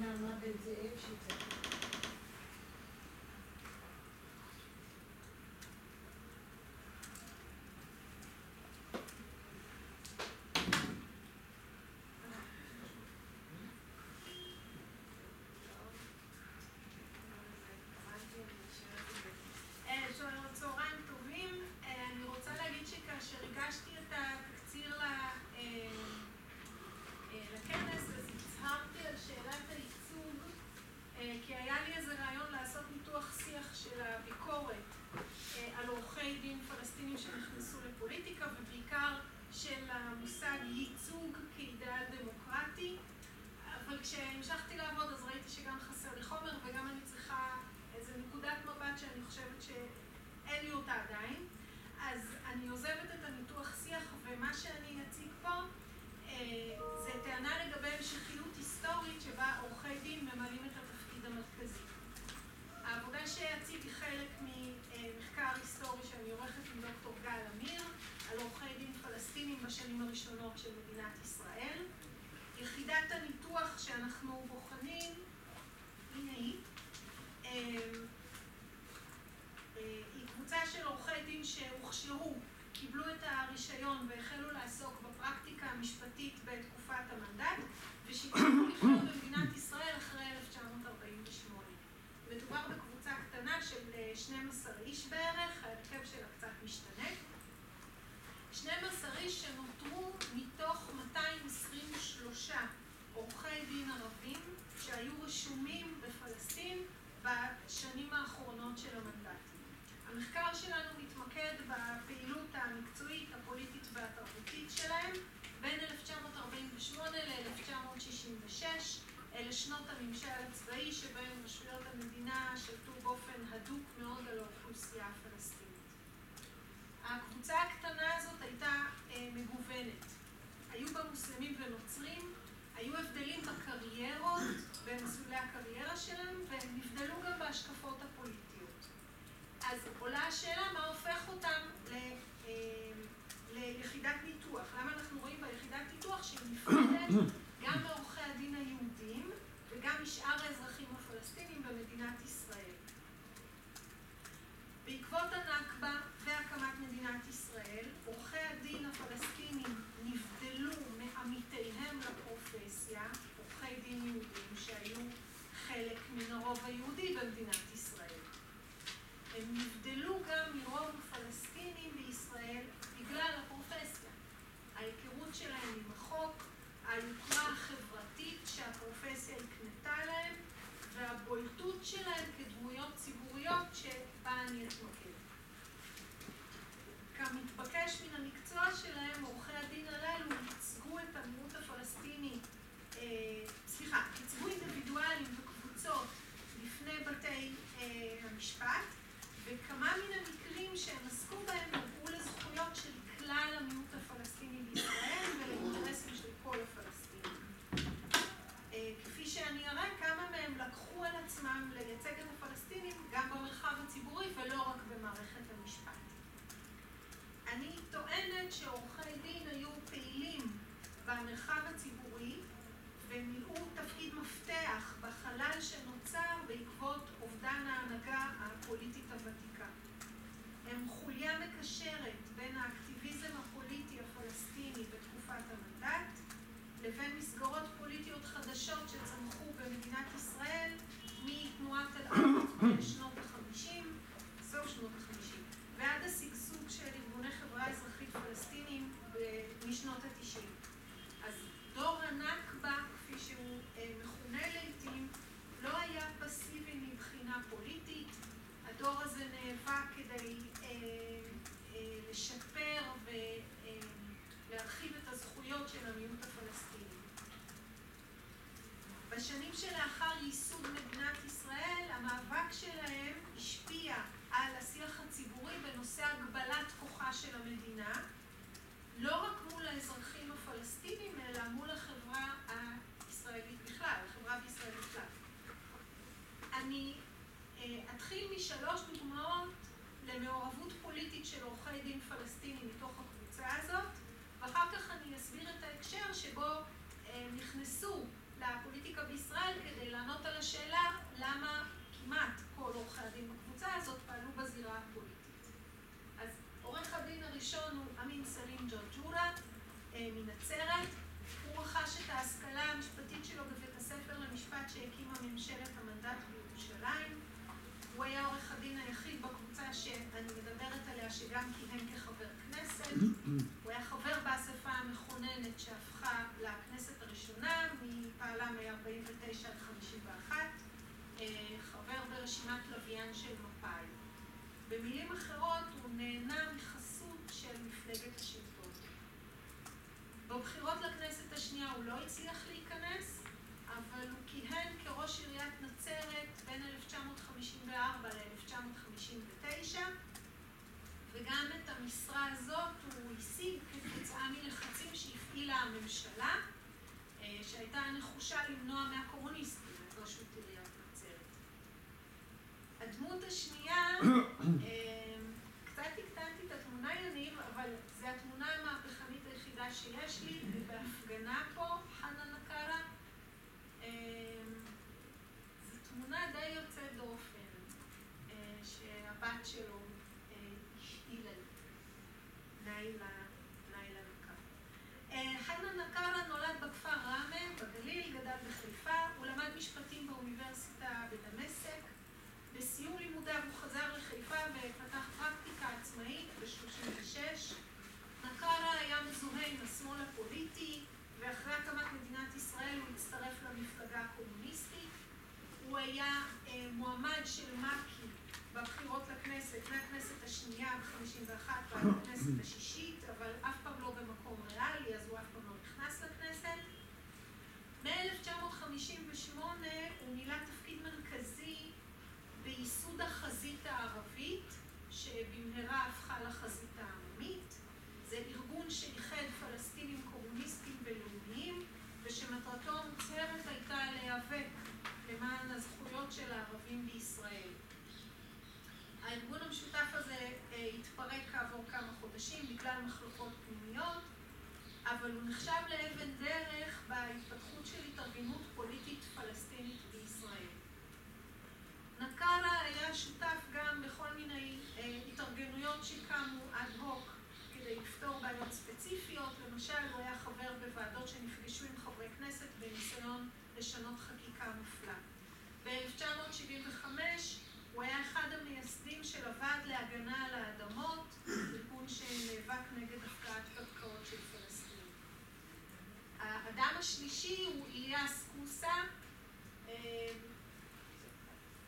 נעמה בן זאב, פוליטיקה ובעיקר של המושג ייצוג כאידאל דמוקרטי, אבל כשהמשכתי לעבוד אז ראיתי שגם חסר לי חומר וגם אני צריכה איזו נקודת מבט שאני חושבת ש... הגבולות של מדינת ישראל. יחידת הניתוח שאנחנו הממשל הצבאי שבהן רשויות המדינה שלטו באופן הדוק מאוד על האוכלוסייה הפלסטינית. הקבוצה הקטנה הזאת הייתה אה, מגוונת. היו בה מוסלמים ונוצרים, היו הבדלים בקריירות, במסלולי הקריירה שלהם, והם נבדלו גם בהשקפות הפוליטיות. אז עולה השאלה מה הופך אותם ל... אה, ליחידת ניתוח. למה אנחנו רואים ביחידת יחידת ניתוח שהיא נפרדת גם Irish oven הייצוג שלהם כדמויות ציבוריות שבה אני אתמקד. כמתבקש מן המקצוע שלהם, עורכי הדין הללו ייצגו את המיעוט הפלסטיני, אה, סליחה, ייצגו אינדיבידואלים וקבוצות לפני בתי אה, המשפט, וכמה מן המקרים שהם של עורכי דין פלסטינים מתוך הקבוצה הזאת, ואחר כך אני אסביר את ההקשר שבו אה, נכנסו לפוליטיקה בישראל כדי לענות על השאלה למה כמעט כל עורכי הדין בקבוצה הזאת פעלו בזירה הפוליטית. אז עורך הדין הראשון הוא אמין סלים ג'ורג'ורה אה, מנצרת. הוא רכש את ההשכלה המשפטית שלו בבית הספר למשפט שהקימה ממשלת המנדט בירושלים. הוא היה עורך הדין היחיד בקבוצה שאני מדברת עליה שגם כיהן כחבר כנסת. הוא היה חבר באספה המכוננת שהפכה לכנסת הראשונה, מפעלה מ-49 עד 51, חבר ברשימת לוויין של מפא"י. במילים אחרות, הוא נהנה מחסות של מפלגת השלטון. בבחירות לכנסת השנייה הוא לא הצליח להיכנס, אבל הוא כיהן כראש עיריית נצרת בין 1954 ל-1959, וגם את המשרה הזאת הוא השיג כתוצאה מלחצים שהפעילה הממשלה, שהייתה נחושה למנוע מהקומוניסטים את ראשות עיריית נצרת. הדמות השנייה, קצת הקטנתי את התמונה יניב, אבל זו התמונה המהפכנית היחידה שיש לי, ובהפגנה פה, חנה נקרה. זו תמונה די יוצאת דופן, שהבת שלו time lah התפרק כעבור כמה חודשים בגלל מחלוקות פנימיות, אבל הוא נחשב לאבן דרך בהתפתחות של התארגנות פוליטית פלסטינית בישראל. נקרה היה שותף גם בכל מיני התארגנויות שקמו אד הוק כדי לפתור בעיות ספציפיות, למשל הוא היה חבר בוועדות שנפגשו עם חברי כנסת בניסיון לשנות חקיקה מופלאה. ב-1975 הוא היה אחד המייסדים של הוועד להגנה על האדמות, ארגון שנאבק נגד הפקעת קרקעות של פלסטינים. האדם השלישי הוא איליאס קוסה.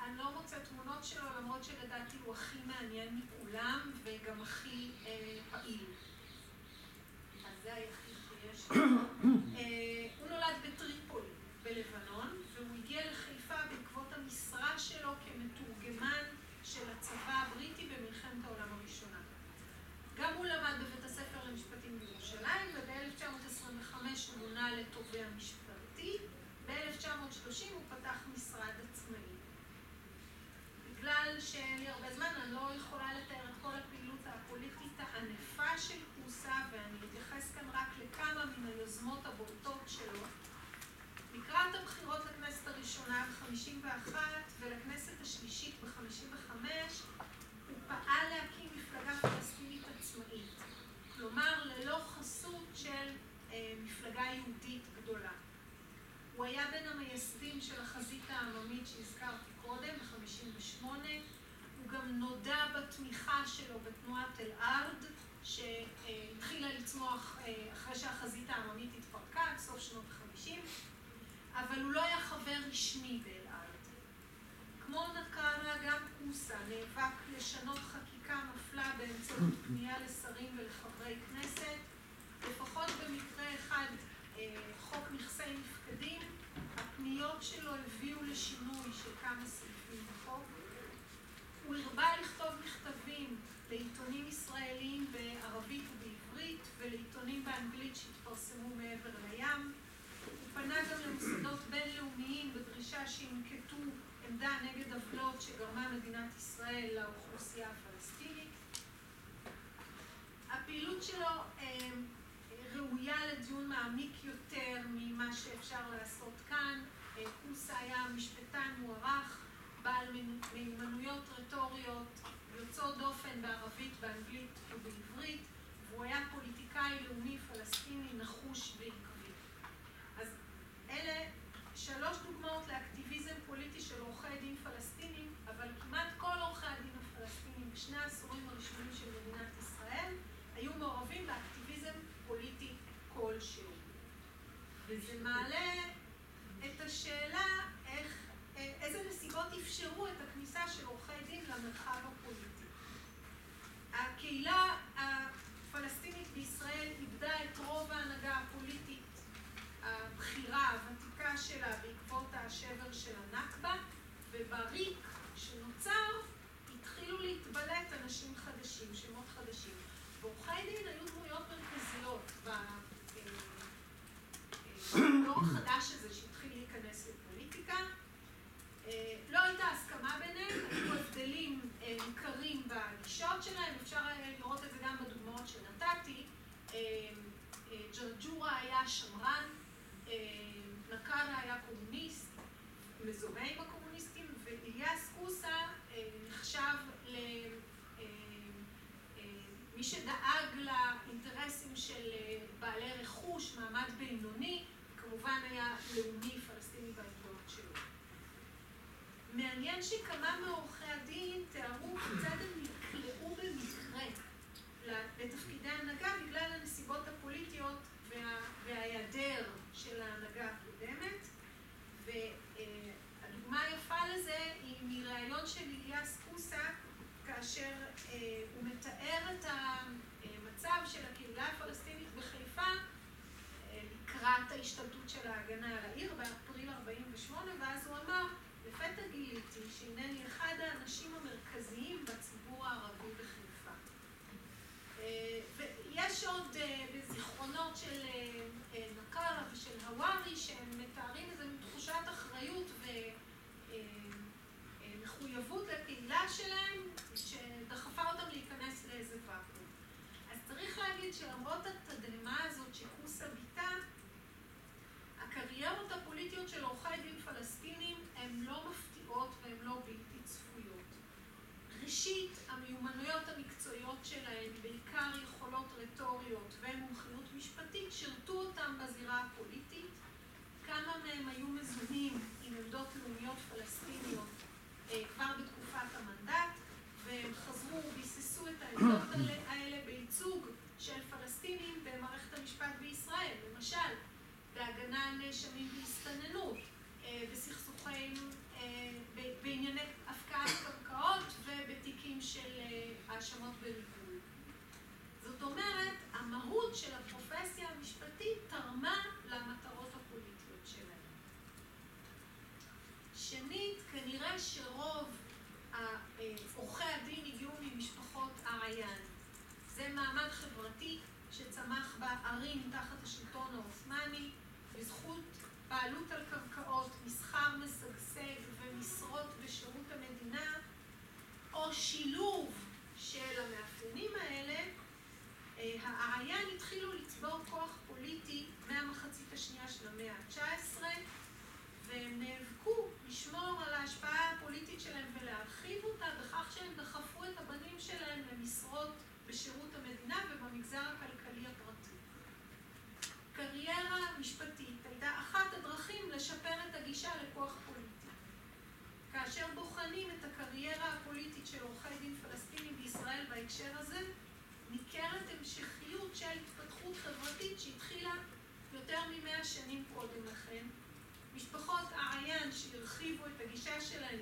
אני לא מוצאת תמונות שלו, למרות שלדעתי הוא הכי מעניין מכולם, וגם הכי פעיל. אז זה היחיד שיש. הוא נולד בטריפולי, בלבנון, והוא הגיע לחיפה בעקבות המשרה שלו כמתורגמן של הצבא הבריטי במלחמת העולם הראשונה. גם הוא למד בבית הספר למשפטים בירושלים, וב-1925 הוא מונה לתובע משפטי, ב-1930 הוא פתח משרד עצמאי. בגלל שאין לי הרבה זמן, אני לא יכולה לתאר את כל הפעילות הפוליטית הענפה של קוסה, ואני אתייחס כאן רק לכמה מן היוזמות הבולטות שלו. לקראת הבחירות לכנסת הראשונה ב-51 ולכנסת השלישית ב-55, הוא פעל להקים מפלגה פלסטינית עצמאית. כלומר, ללא חסות של אה, מפלגה יהודית גדולה. הוא היה בין המייסדים של החזית העממית שהזכרתי קודם, ב-58. הוא גם נודע בתמיכה שלו בתנועת אל-ארד, שהתחילה לצמוח אחרי שהחזית העממית התפרקה, עד סוף שנות ה-50, אבל הוא לא היה חבר רשמי באל-ארד. כמו נקרה, גם קוסה נאבק לשנות חקיקה מפלה באמצעות פנייה לשרים ולחברי כנסת. לפחות במקרה אחד, חוק נכסי נפקדים, הפניות שלו הביאו לשינוי של כמה סעיפים בחוק. הוא הרבה לכתוב מכתבים לעיתונים ישראלים בערבית ובעברית ולעיתונים באנגלית פנה גם למוסדות בינלאומיים בדרישה שינקטו עמדה נגד עוולות שגרמה מדינת ישראל לאוכלוסייה הפלסטינית. הפעילות שלו אה, ראויה לדיון מעמיק יותר ממה שאפשר לעשות כאן. אה, קוסה היה משפטן מוערך, בעל מיומנויות רטוריות יוצאות דופן בערבית, באנגלית ובעברית, והוא היה פוליטיקאי לאומי פלסטיני נחוש הזדהה עם הקומוניסטים, ואיליה קוסה אה, נחשב למי אה, אה, שדאג לאינטרסים של בעלי רכוש, מעמד בינוני, כמובן היה לאומי פלסטיני בעמדות שלו. מעניין שכמה מעורכי הדין תיארו כיצד הם של אליאס קוסה, כאשר אה, הוא מתאר את המצב של הקהילה הפלסטינית בחיפה אה, לקראת ההשתלטות של ההגנה על העיר באפריל 48', ואז הוא אמר, לפתע גיליתי שהנני אחד האנשים המרכזיים בציבור הערבי בחיפה. אה, שצמח בה ערים תחת השלטון העות'מאני, בזכות בעלות על קרקעות, מסחר משגשג ומשרות בשירות המדינה, או שילוב של המאפיינים האלה, אה, העיין התחילו לצבור כוח פוליטי מהמחצית השנייה של המאה ה-19, והם נאבקו לשמור על ההשפעה בהקשר הזה, ניכרת המשכיות של התפתחות חברתית שהתחילה יותר ממאה שנים קודם לכן. משפחות העיין שהרחיבו את הגישה שלהן